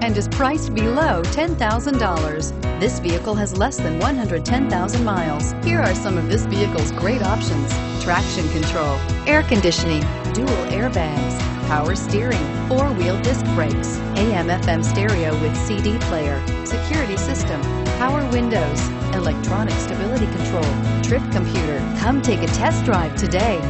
and is priced below $10,000. This vehicle has less than 110,000 miles. Here are some of this vehicle's great options. Traction control, air conditioning, dual airbags, power steering, four-wheel disc brakes, AM FM stereo with CD player, security system, power windows, electronic stability control, trip computer. Come take a test drive today.